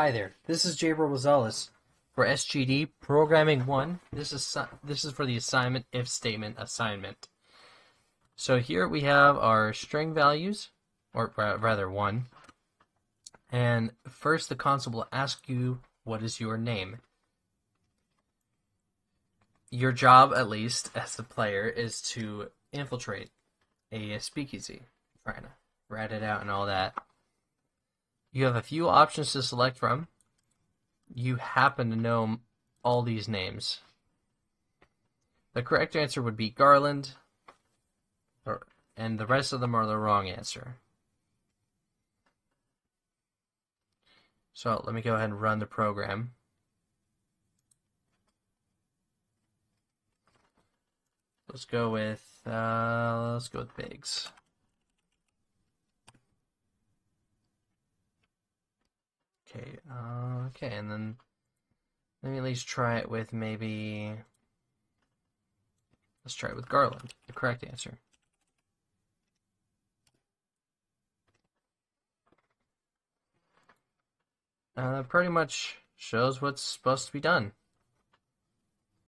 Hi there, this is Jaybriel Rosales for SGD Programming 1. This is this is for the assignment if statement assignment. So here we have our string values, or rather one. And first the console will ask you what is your name. Your job, at least, as the player, is to infiltrate a speakeasy, trying to rat it out and all that. You have a few options to select from. You happen to know all these names. The correct answer would be Garland, or, and the rest of them are the wrong answer. So let me go ahead and run the program. Let's go with uh, let's go with Biggs. Okay, uh, okay, and then let me at least try it with maybe. Let's try it with Garland, the correct answer. Uh, pretty much shows what's supposed to be done.